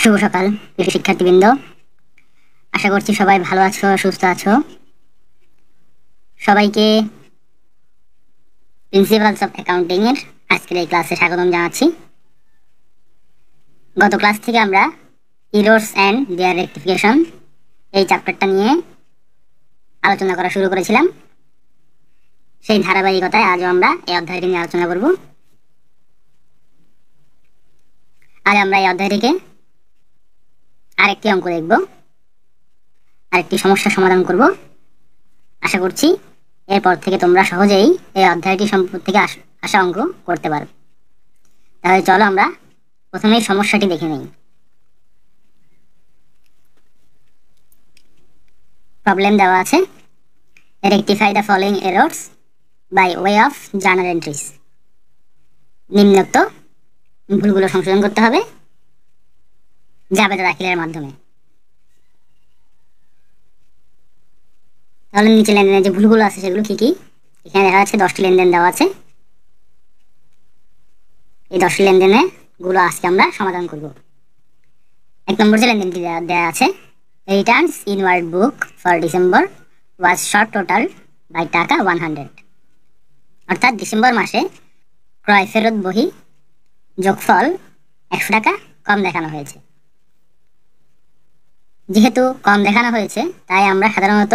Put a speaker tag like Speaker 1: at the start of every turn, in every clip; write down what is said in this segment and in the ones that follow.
Speaker 1: শুভ সকাল, প্রিয় শিক্ষার্থীবৃন্দ। আশা করছি সবাই ভালো আছো, সুস্থ আছো। সবাইকে প্রিন্সিপালস অফ অ্যাকাউন্টিং এর আজকের এই ক্লাসে স্বাগতম জানাচ্ছি। গত ক্লাস থেকে আমরা ইরোর্স অ্যান্ড দেয়ার রেক্টিফিকেশন এই চ্যাপ্টারটা নিয়ে আলোচনা করা শুরু করেছিলাম। সেই ধারাবাহিকতায় আজও আমরা এই অধ্যায়টি নিয়ে আলোচনা করব। আজ আমরা এই অধ্যায়টিকে আরেকটি অঙ্ক দেখব। আরেকটি সমস্যার সমাধান করব। আশা করছি এরপর থেকে তোমরা সহজেই এই অধ্যায়টি সম্পর্ক থেকে আসা অঙ্ক করতে পারো তাহলে চলো আমরা প্রথমেই সমস্যাটি দেখে নিই। প্রবলেম দেওয়া আছে। Rectify the following errors by way of journal entries নিম্নোক্ত ভুলগুলো সংশোধন করতে হবে জাবেদা দাখিলের মাধ্যমে। তাহলে নিচে লেনদেনের যে ভুলগুলো আছে সেগুলো কি কি? এখানে দেখা যাচ্ছে দশটি লেনদেন দেওয়া আছে। এই দশটি লেনদেনে গুলো আজকে আমরা সমাধান করব। এক নম্বর যে লেনদেনটি দেওয়া আছে returns inward book for December was short total by taka one hundred অর্থাৎ ডিসেম্বর মাসে ক্রয় ফেরত বহি যোগফল একশো টাকা কম দেখানো হয়েছে। যেহেতু কম দেখানো হয়েছে, তাই আমরা সাধারণত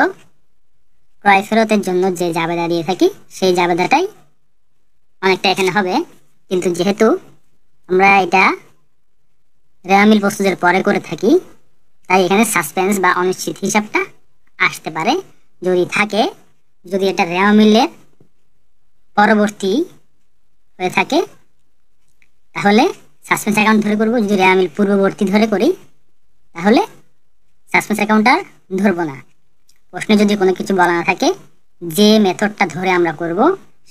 Speaker 1: ক্রয় ফেরতের জন্য যে জাবেদা দিয়ে থাকি, সেই জাবেদাটাই অনেকটা এখানে হবে। কিন্তু যেহেতু আমরা এটা রেয়ামিল প্রস্তুতের পরে করে থাকি তাই এখানে সাসপেন্স বা অনিশ্চিত হিসাবটা আসতে পারে। যদি থাকে, যদি এটা রেয়ামিলের পরবর্তী হয়ে থাকে, তাহলে সাসপেন্স অ্যাকাউন্ট ধরে করব। যদি রেয়ামিল পূর্ববর্তী ধরে করি, তাহলে সাসপেন্স অ্যাকাউন্ট আর ধরবো না। প্রশ্নে যদি কোনো কিছু বলা না থাকে, যে মেথডটা ধরে আমরা করব,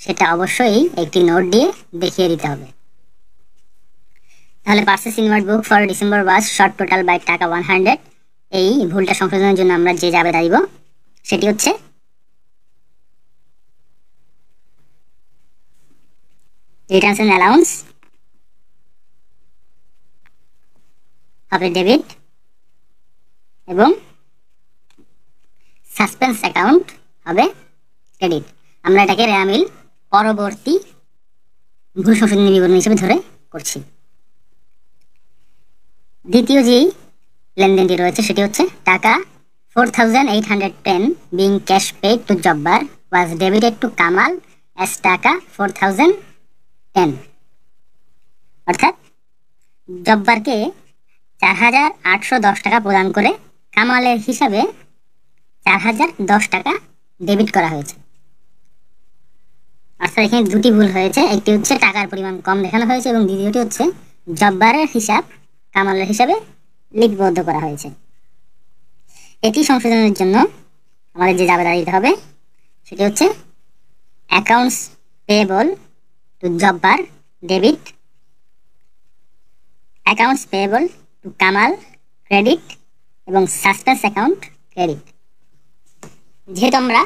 Speaker 1: সেটা অবশ্যই একটি নোট দিয়ে দেখিয়ে দিতে হবে। তাহলে purchase inward book for December was short total by taka one hundred এই ভুলটা সংশোধনের জন্য আমরা যে যাবে দিব, সেটি হচ্ছে রিটার্নস অ্যালাউন্স ডেবিট এবং সাসপেন্স অ্যাকাউন্ট হবে ক্রেডিট আমরা এটাকে রেয়ামিল পরবর্তী ভুল সংশোধনী বিবরণ হিসেবে ধরে করছি। দ্বিতীয় যেই লেনদেনটি রয়েছে সেটি হচ্ছে টাকা four thousand eight hundred ten being cash paid to Jabbar was debited to Kamal as টাকা ফোর থাউজেন্ড টেন অর্থাৎ জব্বারকে চার হাজার আটশো দশ টাকা প্রদান করে কামালের হিসাবে চার হাজার দশ টাকা ডেবিট করা হয়েছে। অর্থাৎ এখানে দুটি ভুল হয়েছে। একটি হচ্ছে টাকার পরিমাণ কম দেখানো হয়েছে এবং দ্বিতীয়টি হচ্ছে জব্বারের হিসাব কামালের হিসাবে লিপিবদ্ধ করা হয়েছে। এটি সংশোধনের জন্য আমাদের যে জাবেদা দিতে হবে, সেটি হচ্ছে accounts payable to Jabbar debit accounts payable to Kamal credit এবং সাসপেন্স অ্যাকাউন্ট ক্রেডিট যেহেতু আমরা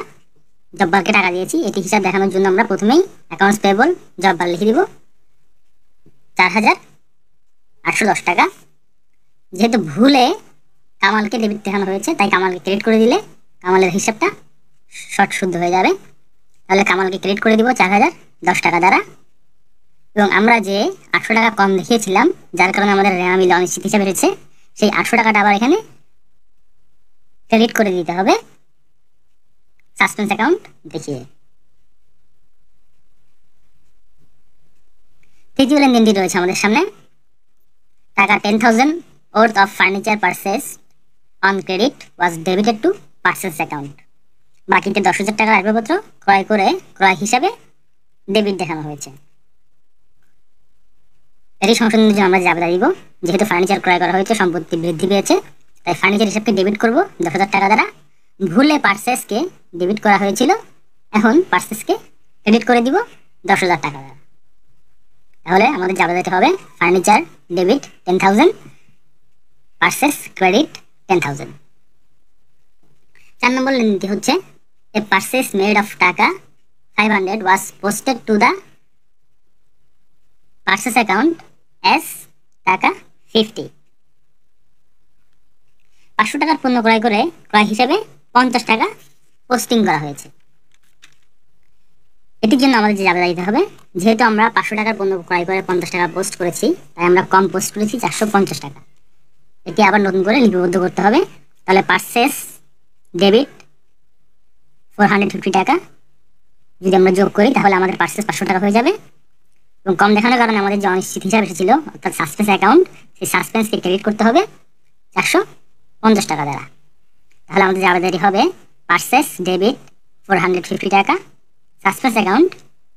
Speaker 1: জব্বারকে টাকা দিয়েছি, এটি হিসাব দেখানোর জন্য আমরা প্রথমেই অ্যাকাউন্টস পেয়েবল জব্বার লিখে দিব। চার হাজার আটশো দশ টাকা। যেহেতু ভুলে কামালকে ডেবিট দেখানো হয়েছে, তাই কামালকে ক্রেডিট করে দিলে কামালের হিসাবটা শর্ট শুদ্ধ হয়ে যাবে। তাহলে কামালকে ক্রেডিট করে দিব চার হাজার দশ টাকা দ্বারা। এবং আমরা যে আটশো টাকা কম দেখিয়েছিলাম, যার কারণে আমাদের রেয়া মিলে অনিশ্চিত হিসাবে রয়েছে, সেই আটশো টাকাটা আবার এখানে ক্রেডিট করে দিতে হবে। সাসপেন্স অ্যাকাউন্ট দেখিয়ে। তৃতীয় লেনদেনটি রয়েছে আমাদের সামনে। Taka ten thousand worth of furniture purchase on credit was debited to purchase account বাকিতে দশ হাজার টাকার আসবাবপত্র ক্রয় করে ক্রয় হিসাবে ডেবিট দেখানো হয়েছে। এটি সংশোধনের জন্য আমরা জাবেদা দিব। যেহেতু ফার্নিচার ক্রয় করা হয়েছে, সম্পত্তি বৃদ্ধি পেয়েছে, তাই ফার্নিচার হিসাবকে ডেবিট করব। দশ হাজার টাকা দ্বারা ভুলে পার্সেসকে ডেবিট করা হয়েছিল, এখন পার্সেসকে ক্রেডিট করে দিব দশ হাজার টাকা দ্বারা। তাহলে আমাদের জাবেদাটি হবে furniture debit ten thousand purchase credit ten thousand চার নম্বর লেনদেনটি হচ্ছে a purchase made of taka 500 was posted to the purchase account as taka fifty পাঁচশো টাকার পণ্য ক্রয় করে, ক্রয় হিসেবে পঞ্চাশ টাকা পোস্টিং করা হয়েছে। এটির জন্য আমাদের যে জাবেদা দিতে হবে, যেহেতু আমরা পাঁচশো টাকার পণ্য ক্রয় করে পঞ্চাশ টাকা পোস্ট করেছি, তাই আমরা কম পোস্ট করেছি চারশো পঞ্চাশ টাকা। এটি আবার নতুন করে লিপিবদ্ধ করতে হবে। তাহলে purchase debit four hundred fifty taka. যদি আমরা যোগ করি, তাহলে আমাদের পার্সেস পাঁচশো টাকা হয়ে যাবে। এবং কম দেখানোর কারণে আমাদের যে অনিশ্চিত হিসাব এসেছিল, অর্থাৎ সাসপেন্স অ্যাকাউন্ট সেই সাসপেন্সকে ক্রেডিট করতে হবে চারশো পঞ্চাশ টাকা দ্বারা। তাহলে আমাদের যে আবেদনটি হবে। Purchase debit four hundred fifty taka suspense account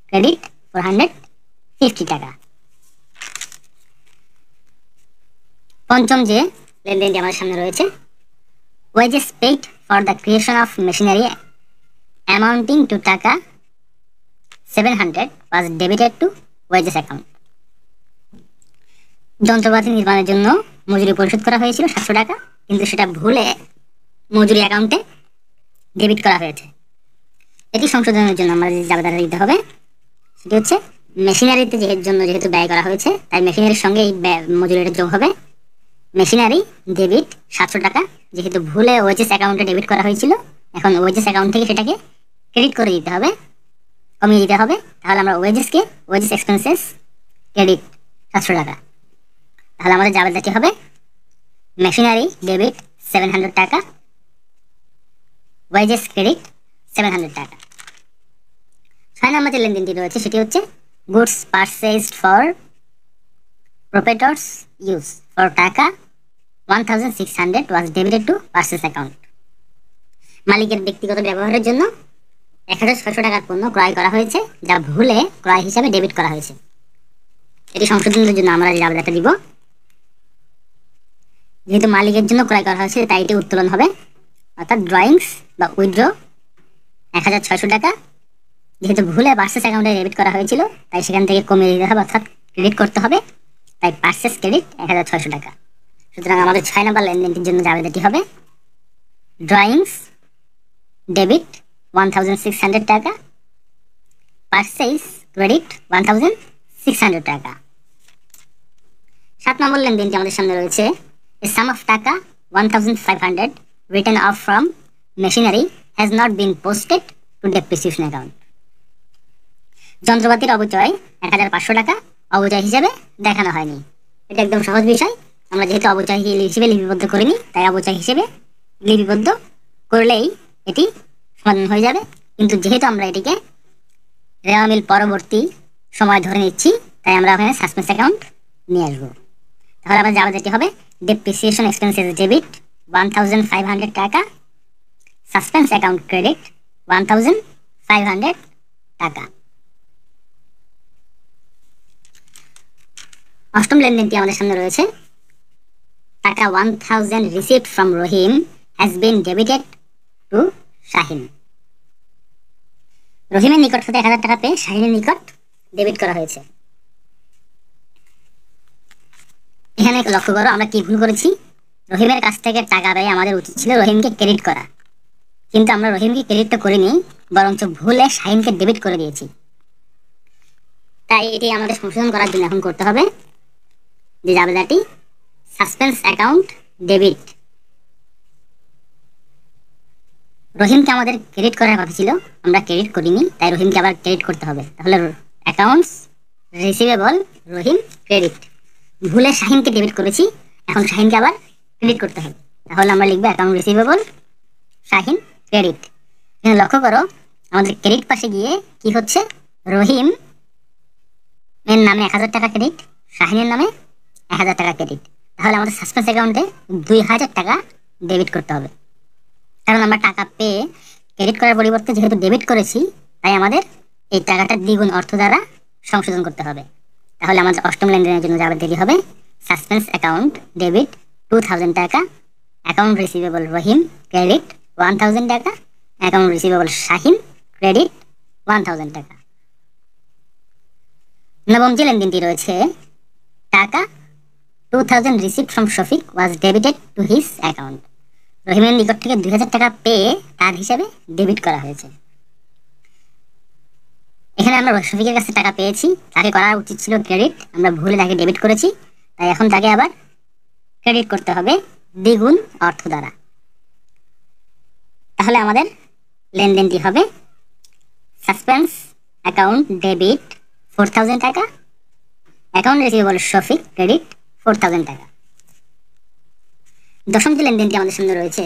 Speaker 1: credit four hundred fifty taka. পঞ্চম যে লেনদেনটি আমাদের সামনে রয়েছে wages paid for the creation of machinery amounting to taka seven hundred was debited to wages account যন্ত্রপাতি নির্মাণের জন্য মজুরি পরিশোধ করা হয়েছিল সাতশো টাকা, কিন্তু সেটা ভুলে মজুরি অ্যাকাউন্টে ডেবিট করা হয়েছে। এটি সংশোধনের জন্য আমরা যে জাবেদাটা দিতে হবে, সেটি হচ্ছে মেশিনারিতে জন্য যেহেতু ব্যয় করা হয়েছে, তাই মেশিনারির সঙ্গে এই মজুরিটা যোগ হবে। মেশিনারি, ডেবিট, সাতশো টাকা। যেহেতু ভুলে ওয়েজেস অ্যাকাউন্টে ডেবিট করা হয়েছিল, এখন ওয়েজেস অ্যাকাউন্ট থেকে সেটাকে ক্রেডিট করে দিতে হবে, কমিয়ে দিতে হবে। তাহলে আমরা ওয়েজেসকে, ওয়েজেস এক্সপেন্সেস, ক্রেডিট, সাতশো টাকা। তাহলে আমাদের জাবেদাটি হবে, machinery, debit, seven hundred taka, wages credit, seven hundred taka. ছয় নম্বর যে লেনদেনটি রয়েছে, সেটি হচ্ছে goods purchased for proprietor's use, for taka one thousand six hundred was debited to purchase account মালিকের ব্যক্তিগত ব্যবহারের জন্য এক হাজার ছয়শো টাকার পণ্য ক্রয় করা হয়েছে, যা ভুলে ক্রয় হিসাবে ডেবিট করা হয়েছে। এটি সংশোধনের জন্য আমরা যে আবেদনটা দিব, যেহেতু মালিকের জন্য ক্রয় করা হয়েছে, তাই এটি উত্তোলন হবে। অর্থাৎ ড্রয়িংস বা উইথড্র এক হাজার ছয়শো টাকা, যেহেতু ভুলে পার্সেস অ্যাকাউন্টে ডেবিট করা হয়েছিল, তাই সেখান থেকে কমিয়ে দিতে হবে, অর্থাৎ ক্রেডিট করতে হবে। তাই পার্সেস ক্রেডিট এক হাজার ছয়শো টাকা। সুতরাং আমাদের ছয় নম্বর লেনদেনটির জন্য যে আবেদনটি হবে drawings debit one thousand taka purchase credit one thousand taka. সাত নম্বর লেনদেনটি আমাদের সামনে রয়েছে A sum of taka 1500 written off from machinery has not been posted to depreciation account. যন্ত্রপাতির অবচয় এক হাজার পাঁচশো টাকা অবচয় হিসেবে দেখানো হয়নি। এটা একদম সহজ বিষয়। আমরা যেহেতু অবচয় হিসেবে লিপিবদ্ধ করিনি, তাই অবচয় হিসেবে লিপিবদ্ধ করলেই এটি সমাধান হয়ে যাবে। কিন্তু যেহেতু আমরা এটিকে রেওয়া মিল পরবর্তী সময় ধরে নিচ্ছি, তাই আমরা ওখানে সাসপেন্স অ্যাকাউন্ট নিয়ে আসব। তাহলে আমরা যাওয়া যেতে হবে depreciation expenses debit 1500 টাকা সাসপেন্স অ্যাকাউন্ট ক্রেডিট 1500 টাকা। অষ্টম লেনদেনটি আমাদের সামনে রয়েছে। Taka 1000 received from Rahim has been debited to Shahin রহিমের নিকট হতে এক হাজার টাকা পেয়ে শাহিনের নিকট ডেবিট করা হয়েছে। এখানে লক্ষ্য করো, আমরা কি ভুল করেছি? রহিমের কাছ থেকে টাকা পেয়ে আমাদের উচিত ছিল রহিমকে ক্রেডিট করা। কিন্তু আমরা রহিমকে ক্রেডিটটা করিনি, বরঞ্চ ভুলে শাহিনকে ডেবিট করে দিয়েছি। তাই এটি আমাদের সংশোধন করার জন্য এখন করতে হবে। যে জাবেদাটি সাসপেন্স অ্যাকাউন্ট ডেবিট রহিমকে আমাদের ক্রেডিট করার কথা ছিল, আমরা ক্রেডিট করিনি, তাই রহিমকে আবার ক্রেডিট করতে হবে। তাহলে অ্যাকাউন্টস রিসিভেবল রহিম ক্রেডিট ভুলে শাহিনকে ডেবিট করেছি, এখন শাহিনকে আবার ক্রেডিট করতে হবে। তাহলে আমরা লিখব অ্যাকাউন্ট রিসিভেবল শাহিন ক্রেডিট এখানে লক্ষ্য করো, আমাদের ক্রেডিট পাশে গিয়ে কি হচ্ছে? রহিম এর নামে এক হাজার টাকা ক্রেডিট শাহিনের নামে এক হাজার টাকা ক্রেডিট তাহলে আমাদের সাসপেন্স অ্যাকাউন্টে দুই হাজার টাকা ডেবিট করতে হবে। কারণ আমরা টাকা পেয়ে ক্রেডিট করার পরিবর্তে যেহেতু ডেবিট করেছি, তাই আমাদের এই টাকাটা দ্বিগুণ অর্থ দ্বারা সংশোধন করতে হবে। তাহলে আমাদের অষ্টম লেনদেনের জন্য যাবে দেরি হবে। Suspense account debit two thousand taka account receivable Rahim credit one thousand taka account receivable Shahin credit one thousand taka. নবম যে লেনদেনটি রয়েছে, taka two thousand receive from Shafiq was debited to his account রহিমের নিকট থেকে দুই হাজার টাকা পেয়ে তার হিসাবে ডেবিট করা হয়েছে। এখানে আমরা শফিকের কাছে টাকা পেয়েছি। তাকে করা উচিত ছিল ক্রেডিট আমরা ভুলে তাকে ডেবিট করেছি। তাই এখন তাকে আবার ক্রেডিট করতে হবে দ্বিগুণ অর্থ দ্বারা। তাহলে আমাদের লেনদেনটি হবে suspense account debit four thousand টাকা। Account receivable Shafiq credit four thousand টাকা। দশম যে লেনদেনটি আমাদের সামনে রয়েছে,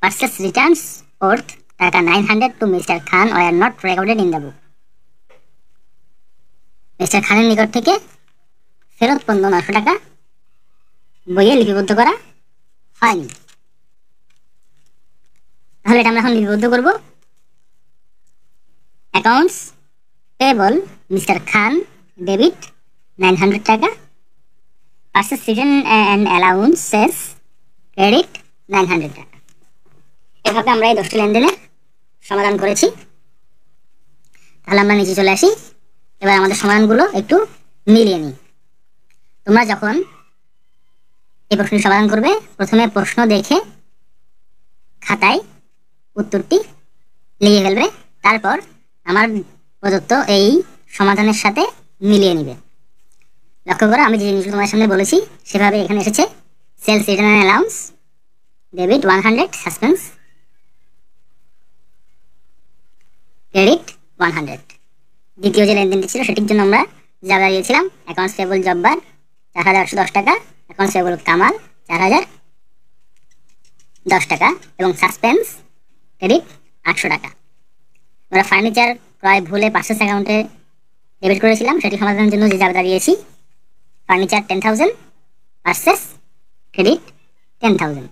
Speaker 1: purchase returns worth taka nine hundred to mister Khan were not recorded in the book mister খানের নিকট থেকে ফেরত পণ্য নশো টাকা বইয়ে লিপিবদ্ধ করা হয়নি। তাহলে এটা আমরা এখন লিপিবদ্ধ করব। Accounts payable mister Khan debit nine hundred taka. Purchase and allowances credit nine hundred taka এভাবে আমরা এই দশটি লেনদেনের সমাধান করেছি। তাহলে আমরা নিচে চলে আসি। এবার আমাদের সমাধানগুলো একটু মিলিয়ে নিই। তোমরা যখন এই প্রশ্নটি সমাধান করবে, প্রথমে প্রশ্ন দেখে খাতায় উত্তরটি লিখে ফেলবে। তারপর আমার প্রদত্ত এই সমাধানের সাথে মিলিয়ে নিবে। লক্ষ্য করো, আমি যে জিনিসগুলো তোমার সামনে বলেছি, সেভাবে এখানে এসেছে sales return allowance debit one hundred suspense credit one hundred দ্বিতীয় যে লেনদেনটি ছিল, সেটির জন্য আমরা যা দাঁড়িয়েছিলাম অ্যাকাউন্টস পেবল জব্বার চার হাজার একশো দশ টাকা অ্যাকাউন্টস পেবল কামাল চার হাজার দশ টাকা, এবং সাসপেন্স ক্রেডিট আটশো টাকা। আমরা ফার্নিচার ক্রয় ভুলে পার্সেস অ্যাকাউন্টে ডেবিট করেছিলাম, সেটি সমাধানের জন্য যে দাঁড়িয়েছি furniture ten thousand purchase credit ten thousand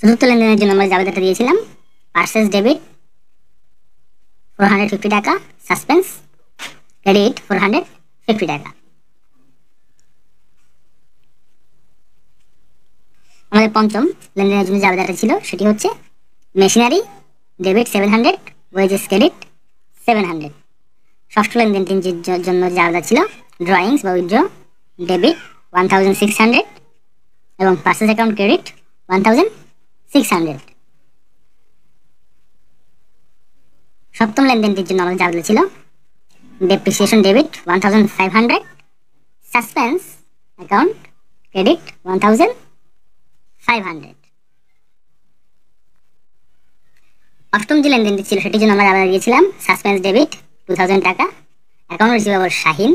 Speaker 1: চতুর্থ লেনদেনের জন্য আমরা জাবেদাটা দিয়েছিলাম purchase debit four hundred fifty taka suspense credit four hundred fifty taka. আমাদের পঞ্চম লেনদেনের জন্য জাবেদাটা ছিল, সেটি হচ্ছে machinery debit seven hundred wages credit seven hundred ষষ্ঠ লেনদেনটির জন্য যে আলাদা ছিল ড্রয়িংস বা withdraw debit one thousand six hundred এবং purchase account credit one thousand six hundred সপ্তম লেনদেনটির জন্য আমাদের জাবেদা ছিল depreciation debit one thousand five hundred suspense account credit one thousand five hundred অষ্টম যে লেনদেনটি ছিল, সেটির জন্য আমরা জাবেদা দিয়েছিলাম suspense debit two thousand taka. Account receivable Shahin.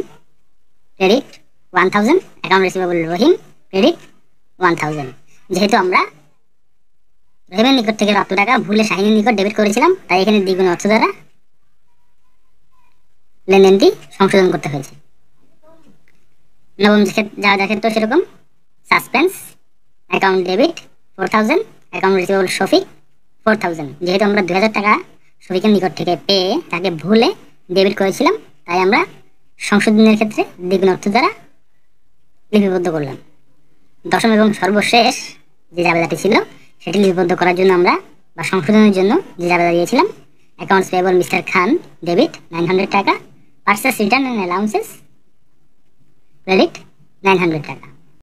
Speaker 1: Credit one thousand account receivable Rahim. Credit one thousand যেহেতু আমরা রহিমের নিকট থেকে প্রাপ্ত টাকা ভুলে শাহিনের নিকট ডেবিট করেছিলাম, তাই এখানে দ্বিগুণ অর্থ দ্বারা লেনদেনটি সংশোধন করতে হয়েছে। নবম যা যা ক্ষেত্রে সেরকম। Suspense account debit four thousand account receivable Shafiq four thousand যেহেতু আমরা দু হাজার টাকা শফিকের নিকট থেকে পেয়ে তাকে ভুলে ডেবিট করেছিলাম, তাই আমরা সংশোধনের ক্ষেত্রে দ্বিগুণ অর্থ দ্বারা লিপিবদ্ধ করলাম। দশম এবং সর্বশেষ যে জাবেদাটি ছিল, সেটি লিপিবদ্ধ করার জন্য আমরা বা সংশোধনের জন্য যে জাবেদা দিয়েছিলাম accounts payable mister Khan debit nine hundred taka purchase return and allowances credit nine hundred taka.